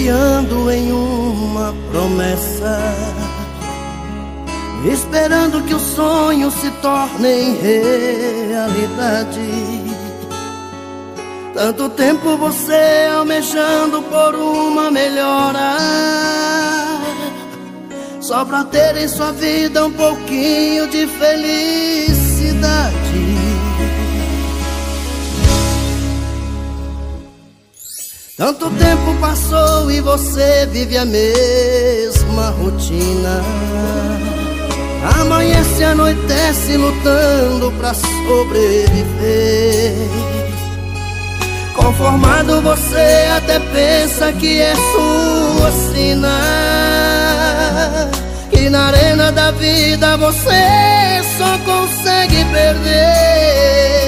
confiando em uma promessa, esperando que o sonho se torne realidade. Tanto tempo você almejando por uma melhora, só pra ter em sua vida um pouquinho de felicidade. Tanto tempo passou e você vive a mesma rotina. Amanhece, anoitece lutando pra sobreviver. Conformado você até pensa que é sua sina. Que na arena da vida você só consegue perder.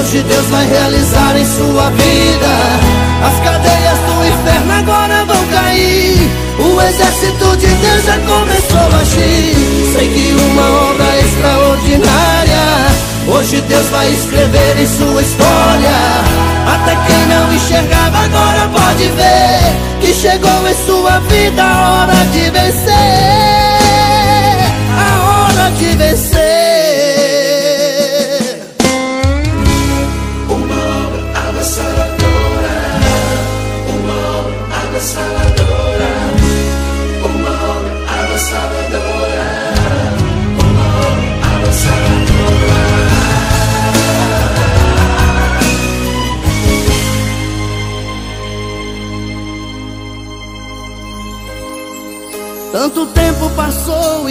Hoje Deus vai realizar em sua vida. As cadeias do inferno agora vão cair. O exército de Deus já começou a agir. Sei que uma obra extraordinária Hoje Deus vai escrever em sua história. Até quem não enxergava agora pode ver Que chegou em sua vida a hora de vencer. A hora de vencer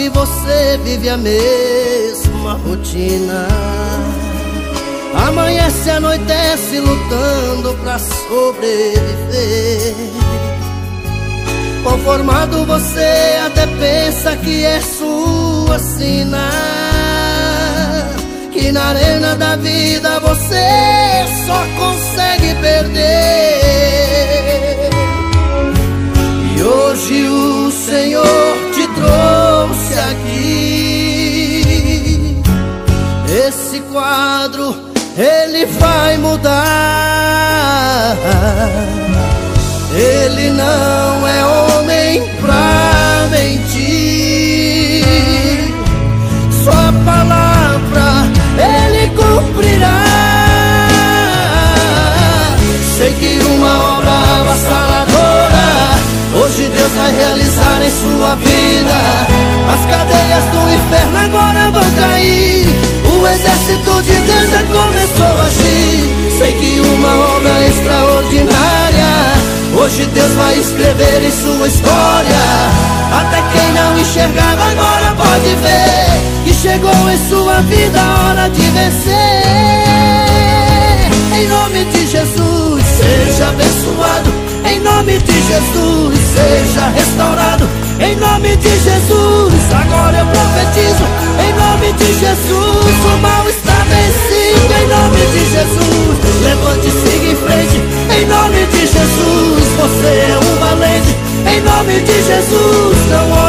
e você vive a mesma rotina. Amanhece, anoitece lutando pra sobreviver. Conformado você até pensa que é sua sina. Que na arena da vida você só consegue perder. Mudar. Ele não é homem pra mentir. Sua palavra ele cumprirá. Sei que uma obra avassaladora Hoje Deus vai realizar em sua vida As cadeias do inferno agora vão cair O exército de Deus já começou a agir Sei que uma obra extraordinária. Hoje Deus vai escrever em sua história. Até quem não enxergava agora pode ver Que chegou em sua vida a hora de vencer. Em nome de Jesus, seja abençoado. Em nome de Jesus, seja restaurado. Em nome de Jesus, agora você é um valente. Em nome de Jesus, não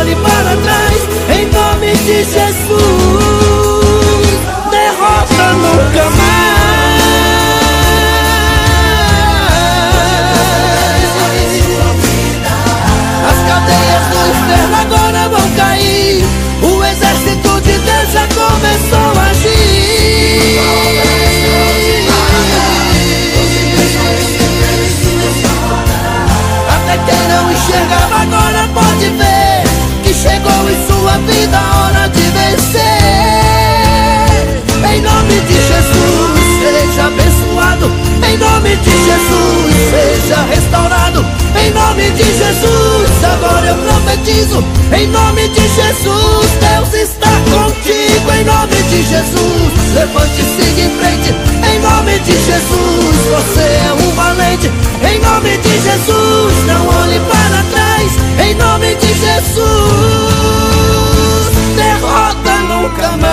vida hora de vencer. Em nome de Jesus, seja abençoado. Em nome de Jesus, seja restaurado. Em nome de Jesus, agora eu profetizo. Em nome de Jesus, Deus está contigo. Em nome de Jesus, levante e siga em frente. Em nome de Jesus, você é um valente. Em nome de Jesus, não olhe para trás. Em nome de Jesus. Come on.